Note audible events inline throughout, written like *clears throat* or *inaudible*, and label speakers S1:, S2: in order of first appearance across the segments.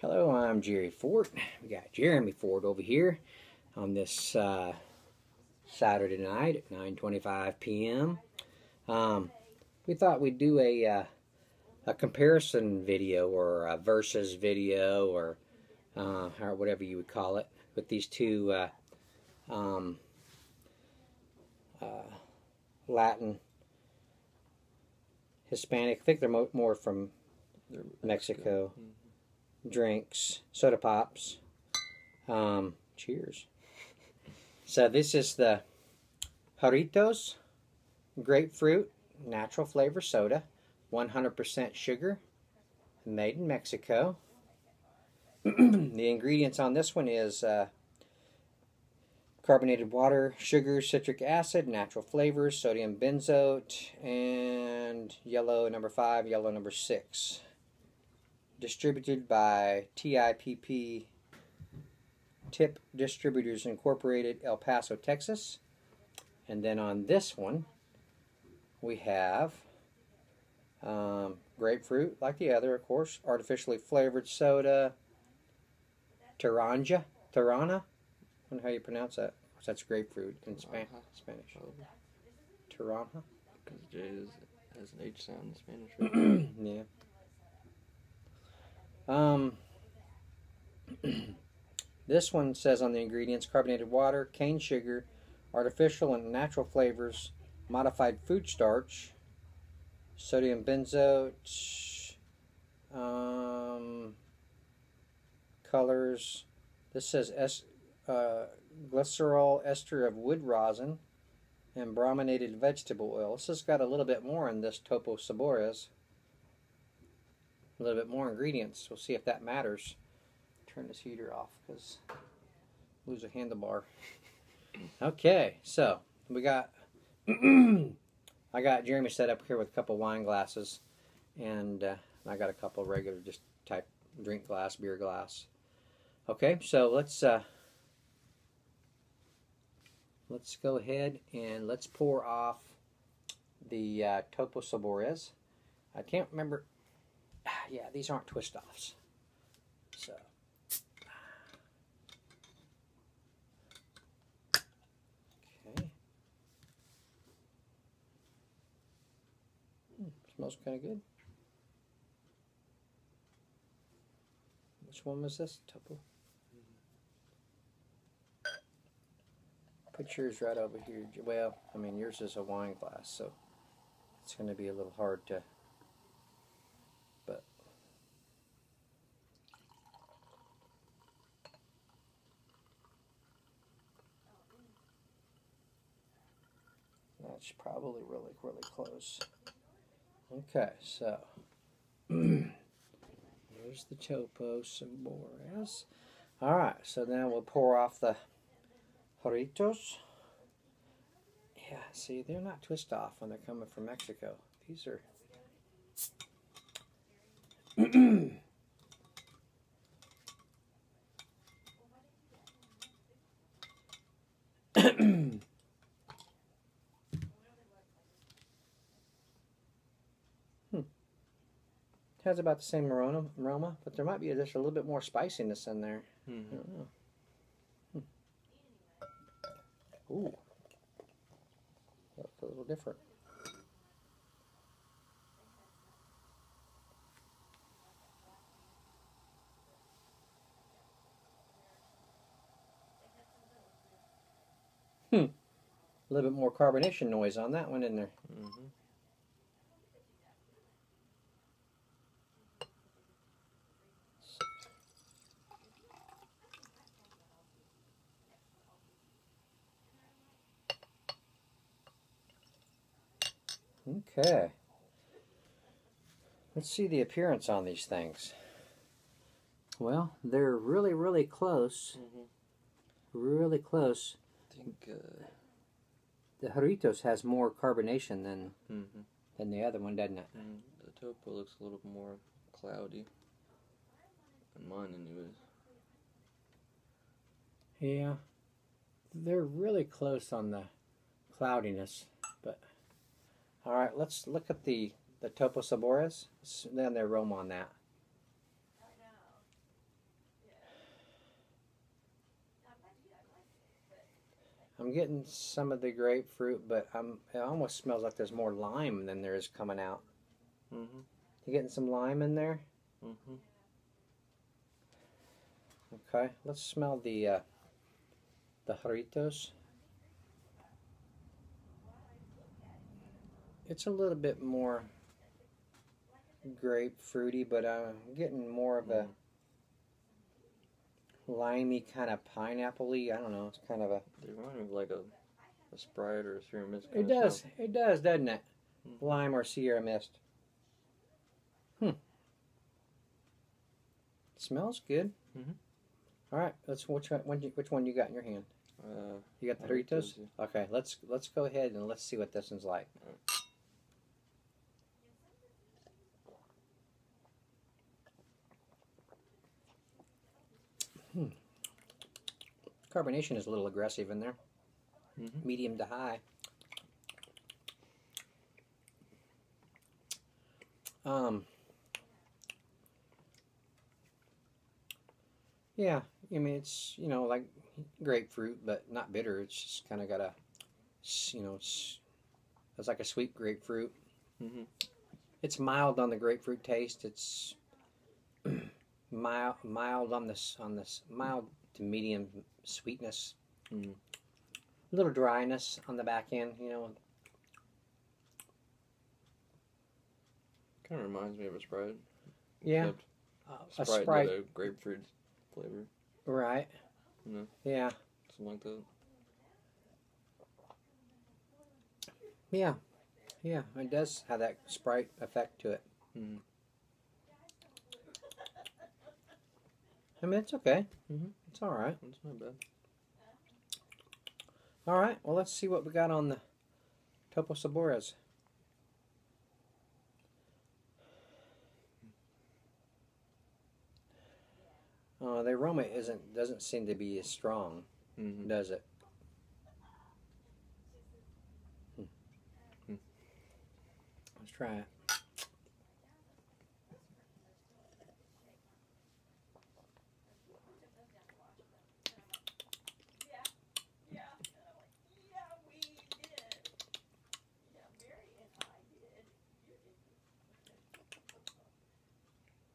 S1: Hello, I'm Jerry Fort. We got Jeremy Fort over here on this uh, Saturday night at 9:25 p.m. Um, we thought we'd do a uh, a comparison video or a versus video or uh, or whatever you would call it with these two uh, um, uh, Latin Hispanic. I think they're more from Mexico.
S2: Mhm.
S1: Drinks, soda pops. Um, cheers. So this is the Jarritos grapefruit natural flavor soda, 100% sugar, made in Mexico. *clears throat* the ingredients on this one is uh, carbonated water, sugar, citric acid, natural flavors, sodium benzoate, and yellow number five, yellow number six distributed by TIPP Tip Distributors Incorporated, El Paso, Texas. And then on this one, we have um, grapefruit, like the other, of course, artificially flavored soda, Taranja, Tarana. I wonder how you pronounce that. That's grapefruit in Span-
S2: Taranja.
S1: Spanish.
S2: Probably.
S1: Taranja?
S2: Because J is, has an H sound in Spanish. Right? *clears throat*
S1: yeah. Um, *clears throat* this one says on the ingredients carbonated water, cane sugar, artificial and natural flavors, modified food starch, sodium benzoate, um, colors. This says es- uh, glycerol ester of wood rosin and brominated vegetable oil. This has got a little bit more in this Topo Sabores a little bit more ingredients. We'll see if that matters. Turn this heater off because lose a handlebar. *laughs* Okay, so we got *clears throat* I got Jeremy set up here with a couple wine glasses, and uh, I got a couple regular just type drink glass, beer glass. Okay, so let's uh, let's go ahead and let's pour off the uh, Topo Sabores. I can't remember yeah, these aren't twist offs. So. Okay. Hmm, smells kind of good. Which one was this? Topo. Put yours right over here. Well, I mean, yours is a wine glass, so it's going to be a little hard to That's probably really, really close. Okay, so *clears throat* there's the Topo Sabores. All right, so now we'll pour off the Jarritos. Yeah, see, they're not twist off when they're coming from Mexico. These are. *clears throat* *clears throat* has about the same aroma, aroma, but there might be just a little bit more spiciness in there. I
S2: Mhm.
S1: don't know. Hmm. Ooh. That's a little different. Hmm. A little bit more carbonation noise on that one in there.
S2: Mhm.
S1: Okay. Let's see the appearance on these things. Well, they're really, really close.
S2: Mhm.
S1: Really close.
S2: I think. Uh,
S1: The Jarritos has more carbonation than
S2: mhm.
S1: than the other one, doesn't it?
S2: Mm, the topo looks a little more cloudy. Than mine, anyways.
S1: Yeah. They're really close on the cloudiness, all right, let's look at the, the Topo Sabores, then their roam on that. I'm getting some of the grapefruit, but I'm, it almost smells like there's more lime than there is coming out.
S2: Mm -hmm.
S1: You getting some lime in there?
S2: Mm -hmm.
S1: Okay, let's smell the uh, the Jarritos. It's a little bit more grapefruity, but I'm getting more of a limey kind of pineapple-y. I don't know. It's kind of a.
S2: They remind me of like a, a Sprite or a Sierra Mist.
S1: It
S2: kind of
S1: does. It does, doesn't it?
S2: Mhm.
S1: Lime or Sierra Mist. Hmm. Smells good.
S2: Mhm.
S1: All right. Let's which one? Which, which one you got in your hand?
S2: Uh,
S1: You got the
S2: Doritos,
S1: Doritos. Okay. Let's let's go ahead and let's see what this one's like. Hmm. Carbonation is a little aggressive in there.
S2: Mhm.
S1: Medium to high. Um. Yeah, I mean it's you know like grapefruit, but not bitter. It's just kind of got a, you know, it's, it's like a sweet grapefruit.
S2: Mhm.
S1: It's mild on the grapefruit taste. It's *clears throat* mild, mild on this, on this mild to medium sweetness. A little dryness on the back end, you know.
S2: Kind of reminds me of a Sprite.
S1: Yeah,
S2: except
S1: a
S2: Sprite, did a grapefruit flavor,
S1: right? Yeah,
S2: something like that.
S1: yeah, yeah. It does have that Sprite effect to it.
S2: Mhm.
S1: I mean, it's okay.
S2: Mhm.
S1: It's all right.
S2: That's not bad.
S1: All right. Well, let's see what we got on the Topo Sabores. Uh, the aroma isn't doesn't seem to be as strong,
S2: Mm-hmm.
S1: does it? Hmm.
S2: Hmm.
S1: Let's try it.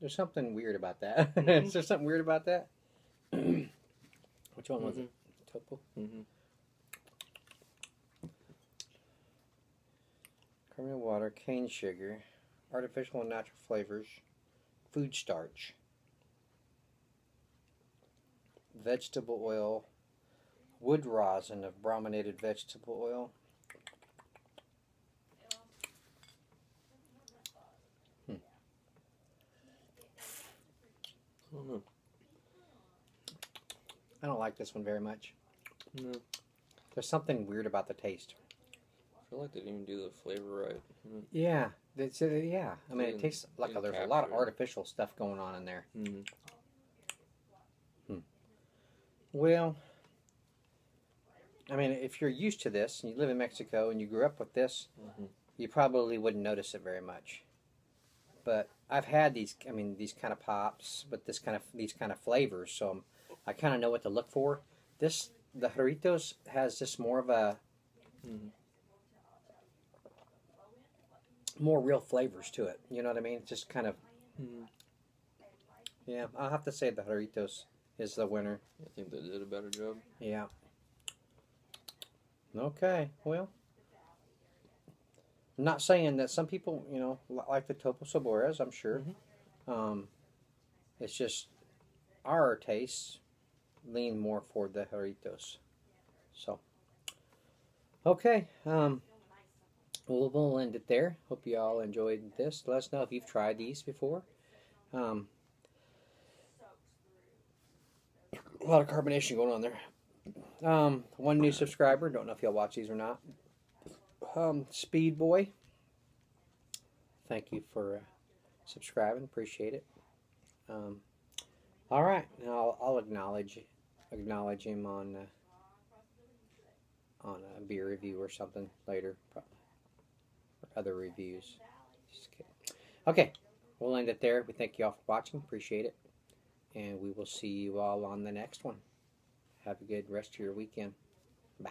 S1: There's something weird about that. *laughs*
S2: Mhm.
S1: Is there something weird about that? *clears throat* Which one was it? Topo?
S2: Mm-hmm.
S1: Caramel water, cane sugar, artificial and natural flavors, food starch, vegetable oil, wood rosin of brominated vegetable oil.
S2: I don't know.
S1: I don't like this one very much.
S2: No.
S1: There's something weird about the taste.
S2: I feel like they didn't even do the flavor right. Mhm.
S1: Yeah, it's, uh, yeah. I mean, it tastes like
S2: didn't
S1: there's a lot of artificial stuff going on in there.
S2: Mhm.
S1: Well, I mean, if you're used to this and you live in Mexico and you grew up with this,
S2: Mhm.
S1: you probably wouldn't notice it very much. But I've had these, I mean, these kind of pops, but this kind of these kind of flavors, so I kind of know what to look for. This the Jarritos has just more of a
S2: Mhm.
S1: more real flavors to it. You know what I mean? It's just kind of
S2: Mhm.
S1: yeah. I'll have to say the Jarritos is the winner.
S2: I think they did a better job.
S1: Yeah. Okay. Well, I'm not saying that some people, you know, like the Topo Sabores, I'm sure.
S2: Mhm.
S1: Um, it's just our tastes lean more for the Jarritos. So, okay. Um, we'll, we'll end it there. Hope you all enjoyed this. Let us know if you've tried these before. Um, a lot of carbonation going on there. Um, one new subscriber. Don't know if y'all watch these or not. Um, Speed Boy. Thank you for uh, subscribing. Appreciate it. Um, all right, now I'll, I'll acknowledge acknowledge him on uh, on a beer review or something later, probably, or other reviews. Just kidding. Okay, we'll end it there. We thank you all for watching. Appreciate it, and we will see you all on the next one. Have a good rest of your weekend. Bye.